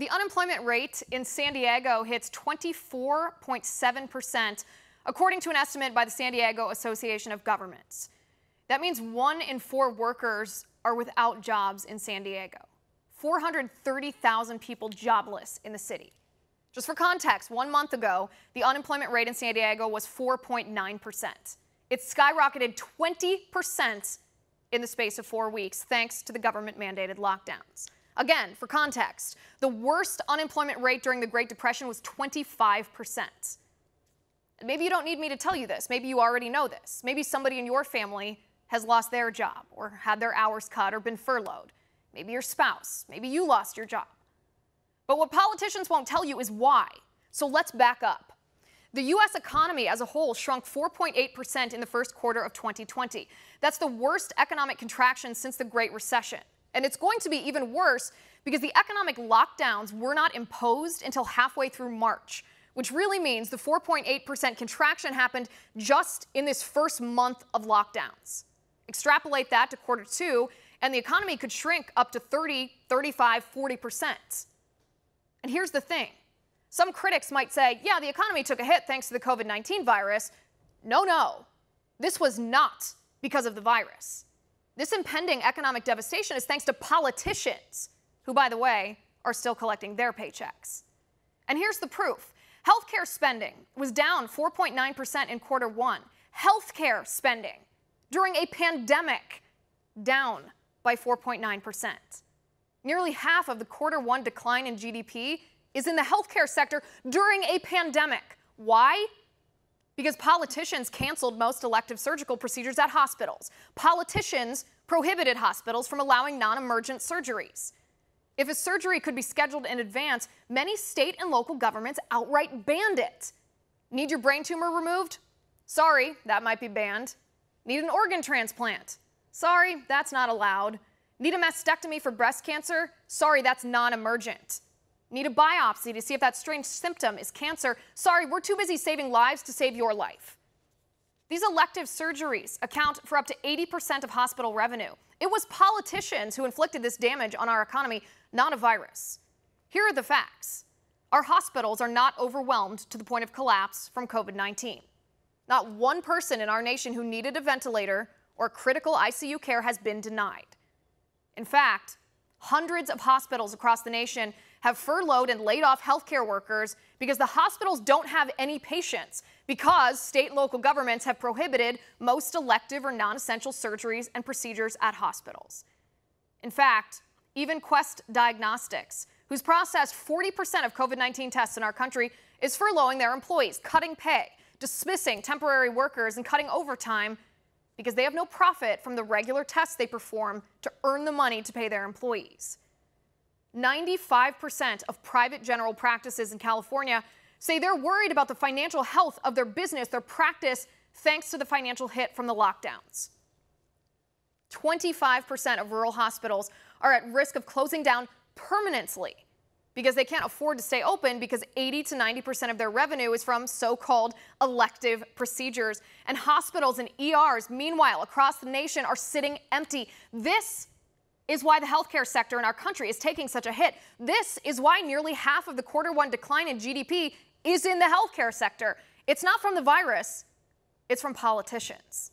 the unemployment rate in San Diego hits 24.7%, according to an estimate by the San Diego Association of Governments. That means one in four workers are without jobs in San Diego. 430,000 people jobless in the city. Just for context, one month ago, the unemployment rate in San Diego was 4.9%. It skyrocketed 20% in the space of four weeks, thanks to the government mandated lockdowns. Again, for context, the worst unemployment rate during the Great Depression was 25%. Maybe you don't need me to tell you this. Maybe you already know this. Maybe somebody in your family has lost their job or had their hours cut or been furloughed. Maybe your spouse. Maybe you lost your job. But what politicians won't tell you is why. So let's back up. The U.S. economy as a whole shrunk 4.8% in the first quarter of 2020. That's the worst economic contraction since the Great Recession. And it's going to be even worse because the economic lockdowns were not imposed until halfway through March, which really means the 4.8% contraction happened just in this first month of lockdowns. Extrapolate that to quarter two, and the economy could shrink up to 30, 35, 40%. And here's the thing some critics might say, yeah, the economy took a hit thanks to the COVID 19 virus. No, no. This was not because of the virus. This impending economic devastation is thanks to politicians, who, by the way, are still collecting their paychecks. And here's the proof healthcare spending was down 4.9% in quarter one. Healthcare spending during a pandemic down by 4.9%. Nearly half of the quarter one decline in GDP is in the healthcare sector during a pandemic. Why? Because politicians canceled most elective surgical procedures at hospitals. Politicians prohibited hospitals from allowing non emergent surgeries. If a surgery could be scheduled in advance, many state and local governments outright banned it. Need your brain tumor removed? Sorry, that might be banned. Need an organ transplant? Sorry, that's not allowed. Need a mastectomy for breast cancer? Sorry, that's non emergent. Need a biopsy to see if that strange symptom is cancer? Sorry, we're too busy saving lives to save your life. These elective surgeries account for up to 80% of hospital revenue. It was politicians who inflicted this damage on our economy, not a virus. Here are the facts. Our hospitals are not overwhelmed to the point of collapse from COVID 19. Not one person in our nation who needed a ventilator or critical ICU care has been denied. In fact, hundreds of hospitals across the nation have furloughed and laid off healthcare workers because the hospitals don't have any patients because state and local governments have prohibited most elective or non essential surgeries and procedures at hospitals. In fact, even Quest Diagnostics, who's processed 40% of COVID 19 tests in our country, is furloughing their employees, cutting pay, dismissing temporary workers, and cutting overtime because they have no profit from the regular tests they perform to earn the money to pay their employees. 95% of private general practices in California say they're worried about the financial health of their business, their practice, thanks to the financial hit from the lockdowns. 25% of rural hospitals are at risk of closing down permanently because they can't afford to stay open because 80 to 90% of their revenue is from so-called elective procedures. And hospitals and ERs, meanwhile, across the nation are sitting empty. This is why the healthcare sector in our country is taking such a hit. This is why nearly half of the quarter one decline in GDP is in the healthcare sector. It's not from the virus, it's from politicians.